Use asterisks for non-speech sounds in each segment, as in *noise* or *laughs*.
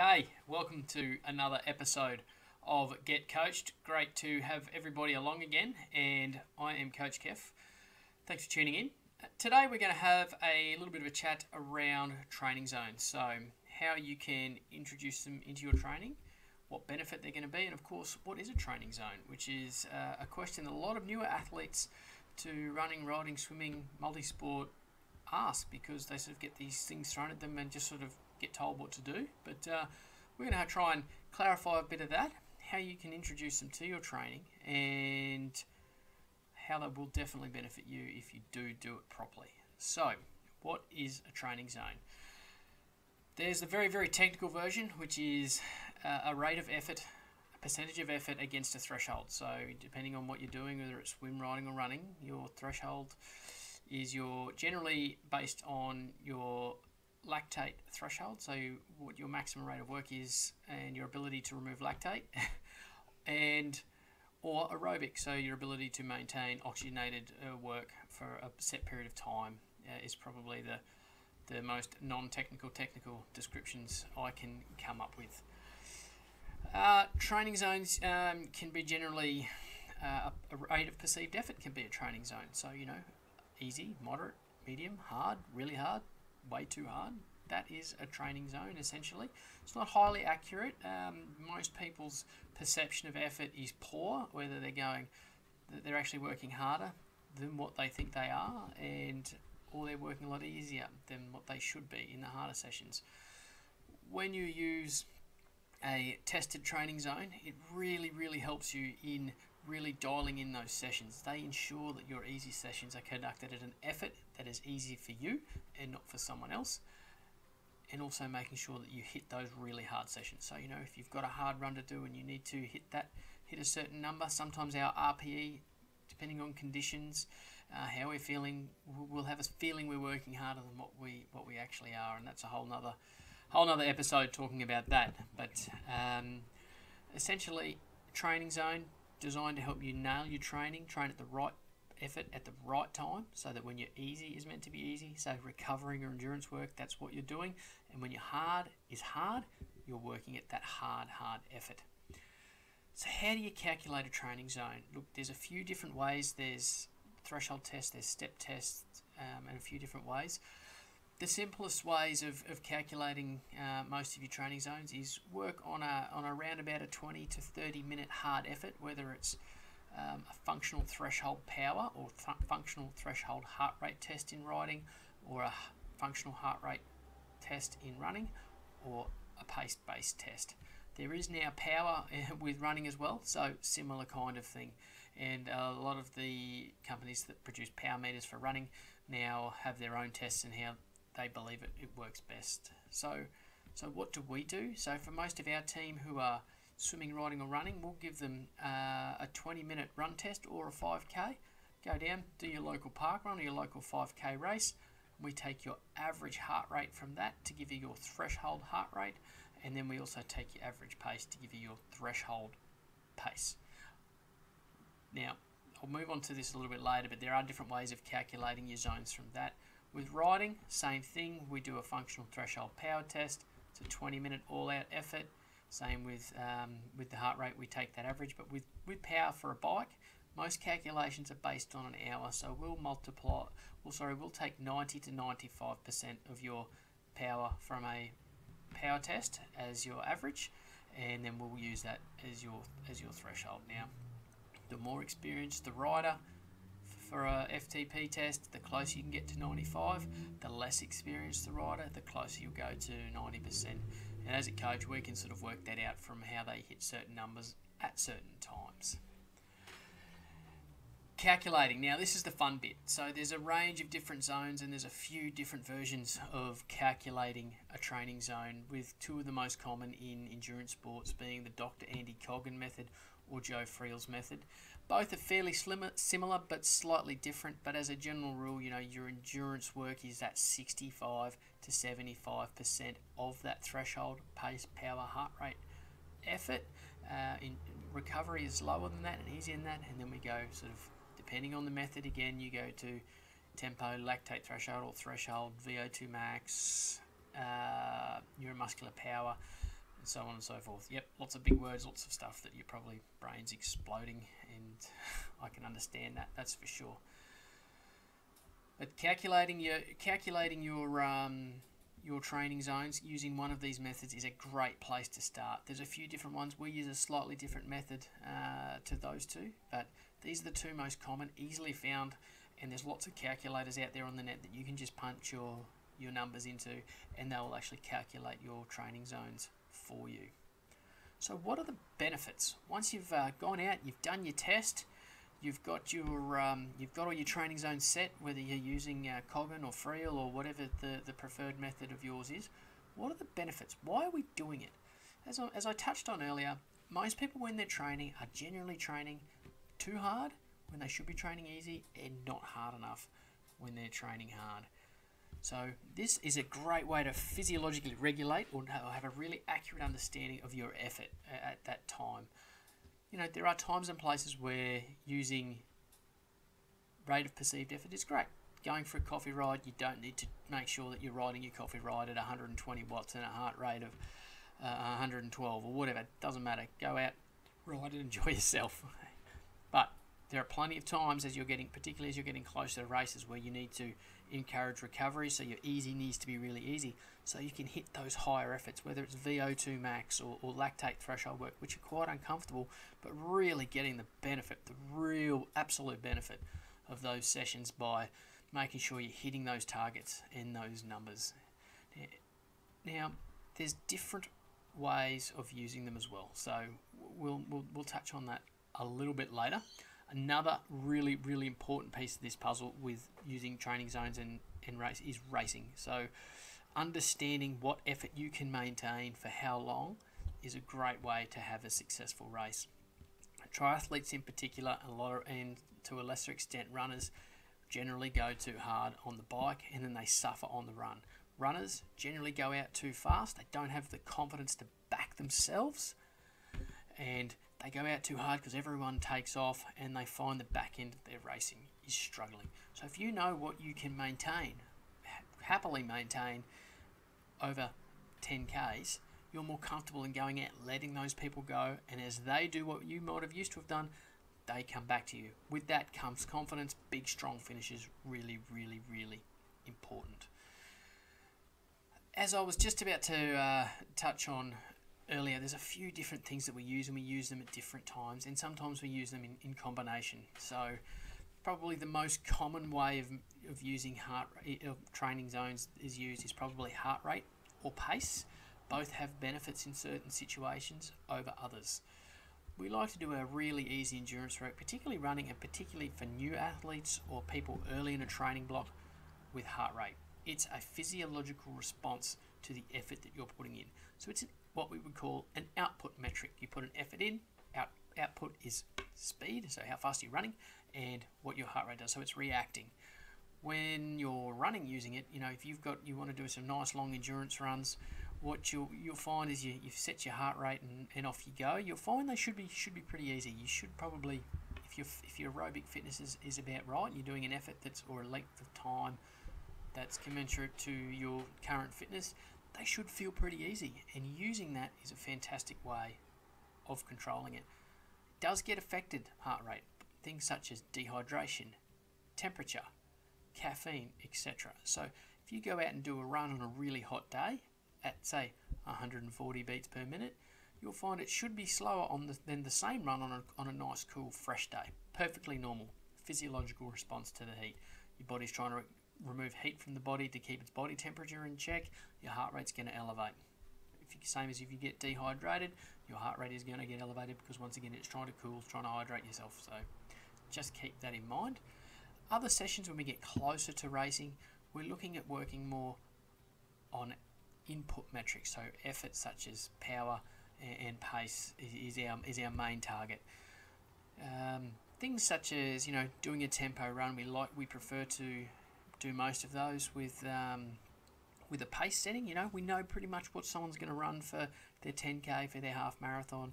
G'day, welcome to another episode of Get Koach'D. Great to have everybody along again, and I am Coach Kev. Thanks for tuning in. Today we're going to have a little bit of a chat around training zones. So, how you can introduce them into your training, what benefit they're going to be, and of course, what is a training zone, which is uh, a question that a lot of newer athletes to running, riding, swimming, multi sport ask because they sort of get these things thrown at them and just sort of get told what to do. But uh, we're going to try and clarify a bit of that, how you can introduce them to your training, and how they will definitely benefit you if you do do it properly. So, what is a training zone? There's the very, very technical version, which is uh, a rate of effort, a percentage of effort against a threshold. So, depending on what you're doing, whether it's swim, riding, or running, your threshold is your generally based on your lactate threshold, so what your maximum rate of work is and your ability to remove lactate, *laughs* and or aerobic, so your ability to maintain oxygenated uh, work for a set period of time uh, is probably the the most non-technical technical descriptions I can come up with. Uh, training zones um, can be generally uh, a rate of perceived effort can be a training zone. So you know, easy, moderate, medium, hard, really hard, way too hard. That is a training zone essentially. It's not highly accurate. Um, most people's perception of effort is poor, whether they're going, they're actually working harder than what they think they are, and or they're working a lot easier than what they should be in the harder sessions. When you use a tested training zone, it really, really helps you in really dialing in those sessions. They ensure that your easy sessions are conducted at an effort is easy for you and not for someone else. And also making sure that you hit those really hard sessions. So, you know, if you've got a hard run to do and you need to hit that, hit a certain number, sometimes our RPE, depending on conditions, uh, how we're feeling, we'll have a feeling we're working harder than what we what we actually are, and that's a whole nother whole nother episode talking about that. But um, essentially, training zone designed to help you nail your training, train at the right effort at the right time so that when you're easy is meant to be easy. So recovering or endurance work, that's what you're doing. And when you're hard is hard, you're working at that hard, hard effort. So how do you calculate a training zone? Look, there's a few different ways. There's threshold tests, there's step tests, um, and a few different ways. The simplest ways of, of calculating uh, most of your training zones is work on a on around about a 20 to 30 minute hard effort, whether it's um, a functional threshold power or th- functional threshold heart rate test in riding, or a functional heart rate test in running, or a pace based test. There is now power *laughs* with running as well, so similar kind of thing. And a lot of the companies that produce power meters for running now have their own tests and how they believe it, it works best. So, so what do we do? So for most of our team who are swimming, riding, or running, we'll give them uh, a 20 minute run test or a 5k. Go down, do your local park run or your local 5k race. We take your average heart rate from that to give you your threshold heart rate, and then we also take your average pace to give you your threshold pace. Now, I'll move on to this a little bit later, but there are different ways of calculating your zones from that. With riding, same thing. We do a functional threshold power test. It's a 20 minute all out effort. Same with um, with the heart rate, we take that average. But with, with power for a bike, most calculations are based on an hour. So we'll multiply, well, sorry, we'll take 90 to 95% of your power from a power test as your average, and then we'll use that as your as your threshold. Now, the more experienced the rider, for a FTP test, the closer you can get to 95, the less experienced the rider, the closer you'll go to 90%. And as a coach, we can sort of work that out from how they hit certain numbers at certain times. Calculating. Now, this is the fun bit. So, there's a range of different zones, and there's a few different versions of calculating a training zone, with two of the most common in endurance sports being the Dr. Andy Coggan method or Joe Friel's method. Both are fairly similar but slightly different, but as a general rule, you know, your endurance work is at 65 to 75% of that threshold pace, power, heart rate effort. Uh, in recovery is lower than that and easier than that, and then we go sort of depending on the method again, you go to tempo, lactate threshold or threshold, VO2 max, uh, neuromuscular power, and so on and so forth. Yep, lots of big words, lots of stuff that your probably brain's exploding, and *laughs* I can understand that. That's for sure. But calculating your calculating your um, your training zones using one of these methods is a great place to start. There's a few different ones. We use a slightly different method uh, to those two, but these are the two most common, easily found, and there's lots of calculators out there on the net that you can just punch your your numbers into, and they will actually calculate your training zones for you. So, what are the benefits once you've uh, gone out, you've done your test? You've got your um, you've got all your training zones set, whether you're using uh, Coggan or Friel or whatever the, the preferred method of yours is. What are the benefits? Why are we doing it? As I, as I touched on earlier, most people when they're training are generally training too hard when they should be training easy and not hard enough when they're training hard. So this is a great way to physiologically regulate or have a really accurate understanding of your effort at that time you know, there are times and places where using rate of perceived effort is great. Going for a coffee ride, you don't need to make sure that you're riding your coffee ride at 120 watts and a heart rate of uh, 112 or whatever. It doesn't matter. Go out, ride, and enjoy *laughs* yourself. but there are plenty of times as you're getting, particularly as you're getting closer to races, where you need to encourage recovery. So your easy needs to be really easy, so you can hit those higher efforts, whether it's VO2 max or, or lactate threshold work, which are quite uncomfortable, but really getting the benefit, the real absolute benefit of those sessions by making sure you're hitting those targets and those numbers. Now, there's different ways of using them as well, so we'll, we'll, we'll touch on that a little bit later. Another really, really important piece of this puzzle with using training zones and, and race is racing. So, understanding what effort you can maintain for how long is a great way to have a successful race. Triathletes, in particular, a lot and to a lesser extent, runners generally go too hard on the bike and then they suffer on the run. Runners generally go out too fast, they don't have the confidence to back themselves, and they go out too hard because everyone takes off and they find the back end of their racing is struggling. So if you know what you can maintain, happily maintain over 10Ks, you're more comfortable in going out, letting those people go, and as they do what you might have used to have done, they come back to you. With that comes confidence, big, strong finishes, really, really, really important. As I was just about to uh, touch on earlier, there's a few different things that we use, and we use them at different times, and sometimes we use them in, in combination. So, probably the most common way of, of using heart of training zones is used is probably heart rate or pace. Both have benefits in certain situations over others. We like to do a really easy endurance route, particularly running and particularly for new athletes or people early in a training block with heart rate. It's a physiological response to the effort that you're putting in. So it's what we would call an output metric. You put an effort in, out, output is speed, so how fast you're running, and what your heart rate does. So it's reacting. When you're running using it, you know, if you've got you want to do some nice long endurance runs, what you'll you'll find is you you set your heart rate and, and off you go. You'll find they should be should be pretty easy. You should probably if your if your aerobic fitness is, is about right, you're doing an effort that's or a length of time that's commensurate to your current fitness, they should feel pretty easy. And using that is a fantastic way of controlling it. it does get affected heart rate, things such as dehydration, temperature, caffeine, etc. So if you go out and do a run on a really hot day at say 140 beats per minute, you'll find it should be slower on the, than the same run on a, on a nice, cool, fresh day. Perfectly normal physiological response to the heat. Your body's trying to remove heat from the body to keep its body temperature in check. Your heart rate's going to elevate. If you, same as if you get dehydrated, your heart rate is going to get elevated because once again it's trying to cool, trying to hydrate yourself. So just keep that in mind. Other sessions when we get closer to racing, we're looking at working more on input metrics, so effort such as power and, pace is, our is our main target. Um, things such as you know doing a tempo run, we like we prefer to do most of those with um, with a pace setting. You know we know pretty much what someone's going to run for their 10k for their half marathon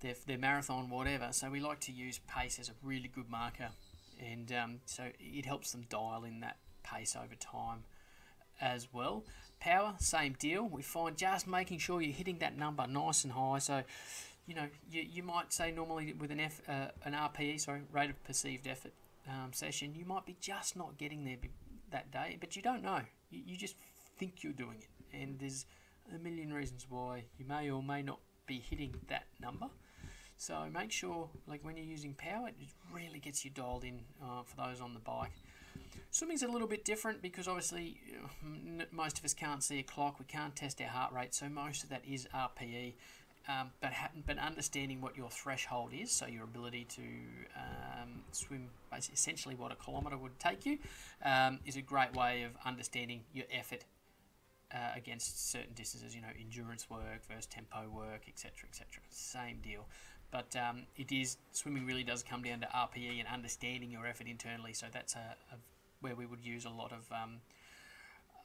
their, their marathon, whatever. So we like to use pace as a really good marker, and um, so it helps them dial in that pace over time as well. power, same deal. We find just making sure you're hitting that number nice and high. So, you know, you, you might say normally with an F, uh, an RPE, sorry, rate of perceived effort um, session, you might be just not getting there that day, but you don't know. You, you just think you're doing it, and there's a million reasons why you may or may not be hitting that number. So make sure, like when you're using power, it really gets you dialed in uh, for those on the bike. Swimming's a little bit different because obviously uh, most of us can't see a clock, we can't test our heart rate, so most of that is RPE. Um, but but understanding what your threshold is, so your ability to um, swim, essentially what a kilometre would take you, um, is a great way of understanding your effort uh, against certain distances. You know, endurance work versus tempo work, etc., etc. Same deal. But um, it is swimming really does come down to RPE and understanding your effort internally. So that's a, a where we would use a lot of um,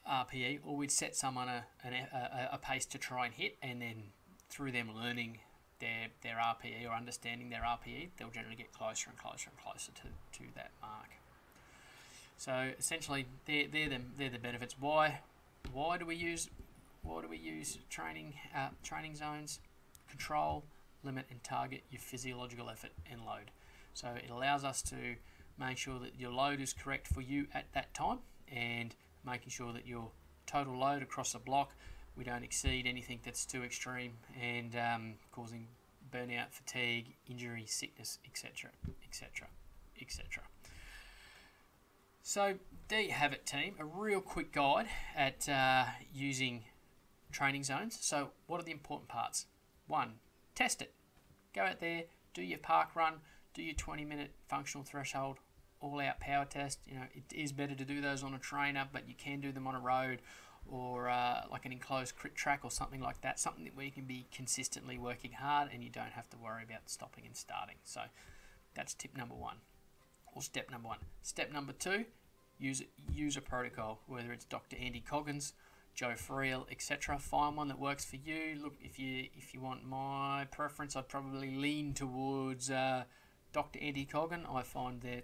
RPE, or we'd set someone a, a, a pace to try and hit, and then through them learning their their RPE or understanding their RPE, they'll generally get closer and closer and closer to, to that mark. So essentially, they're, they're, the, they're the benefits. Why why do we use why do we use training uh, training zones? Control, limit, and target your physiological effort and load. So it allows us to make sure that your load is correct for you at that time, and making sure that your total load across the block we don't exceed anything that's too extreme and um, causing burnout, fatigue, injury, sickness, etc., etc., etc. So there you have it, team. A real quick guide at uh, using training zones. So what are the important parts? One, test it. Go out there, do your park run, do your 20-minute functional threshold, all-out power test. You know, it is better to do those on a trainer, but you can do them on a road or uh, like an enclosed crit track or something like that. Something where you can be consistently working hard and you don't have to worry about stopping and starting. So that's tip number one or step number one. Step number two, use use a protocol, whether it's Dr. Andy Coggan's, Joe Friel, etc. Find one that works for you. Look, if you if you want my preference, I'd probably lean towards uh, Dr. Andy Coggan. I find that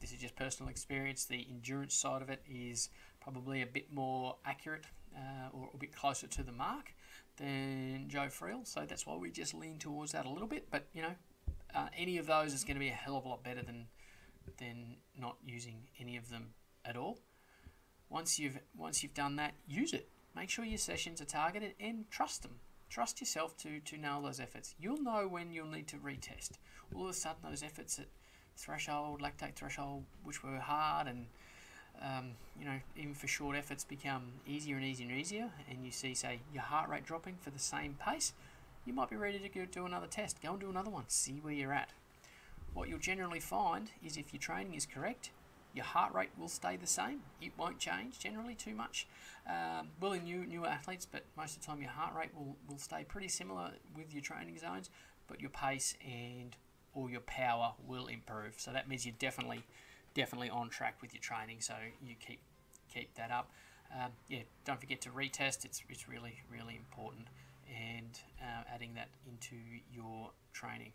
this is just personal experience. The endurance side of it is probably a bit more accurate uh, or a bit closer to the mark than Joe Friel. So that's why we just lean towards that a little bit. But you know, uh, any of those is going to be a hell of a lot better than than not using any of them at all. Once you've once you've done that, use it. Make sure your sessions are targeted and trust them. Trust yourself to to nail those efforts. You'll know when you'll need to retest. All of a sudden, those efforts at threshold, lactate threshold, which were hard and um, you know, even for short efforts become easier and easier and easier, and you see, say, your heart rate dropping for the same pace, you might be ready to go do another test. Go and do another one, see where you're at. What you'll generally find is if your training is correct, your heart rate will stay the same. It won't change generally too much. Um, well, in new newer athletes, but most of the time your heart rate will, will stay pretty similar with your training zones, but your pace and or your power will improve. So that means you're definitely definitely on track with your training. So you keep keep that up. Um, yeah, don't forget to retest. It's it's really really important, and uh, adding that into your training.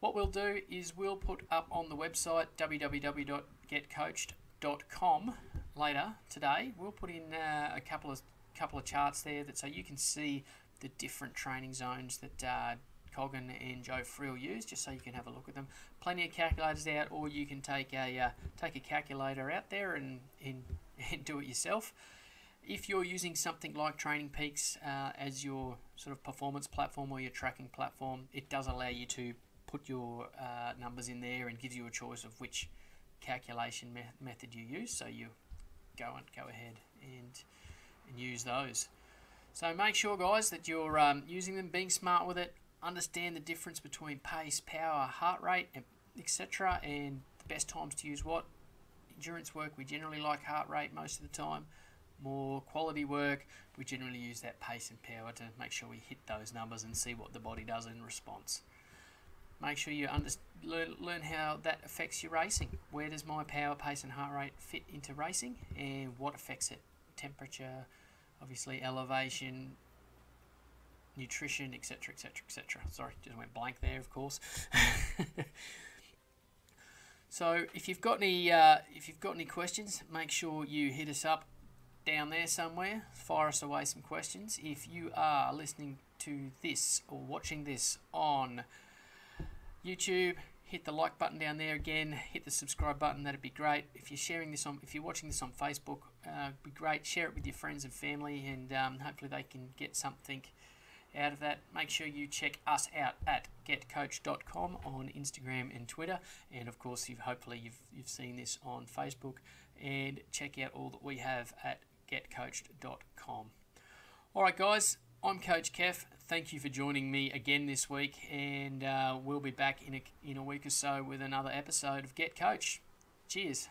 What we'll do is we'll put up on the website www.getkoachd.com later today. We'll put in uh, a couple of couple of charts there that so you can see the different training zones that uh, Coggan and Joe Friel use, just so you can have a look at them. Plenty of calculators out, or you can take a uh, take a calculator out there and, and, *laughs* and do it yourself. If you're using something like Training Peaks uh, as your sort of performance platform or your tracking platform, it does allow you to put your uh, numbers in there and gives you a choice of which calculation me method you use. So you go and go ahead and and use those. So make sure, guys, that you're um, using them, being smart with it understand the difference between pace, power, heart rate, etc., and the best times to use what. Endurance work, we generally like heart rate most of the time. More quality work, we generally use that pace and power to make sure we hit those numbers and see what the body does in response. Make sure you under, learn, learn how that affects your racing. Where does my power, pace, and heart rate fit into racing, and what affects it? Temperature, obviously elevation, nutrition, etc., etc., etc. Sorry, just went blank there, of course. *laughs* so if you've got any uh, if you've got any questions, make sure you hit us up down there somewhere. Fire us away some questions. If you are listening to this or watching this on YouTube, hit the like button down there again. Hit the subscribe button. That'd be great. If you're sharing this on, if you're watching this on Facebook, uh, be great. Share it with your friends and family, and um, hopefully they can get something out of that. Make sure you check us out at getcoach.com on Instagram and Twitter, and of course, you've hopefully you've you've seen this on Facebook, and check out all that we have at getkoachd.com. All right, guys. I'm Coach Kev. Thank you for joining me again this week, and uh, we'll be back in a, in a week or so with another episode of Get Coach. Cheers.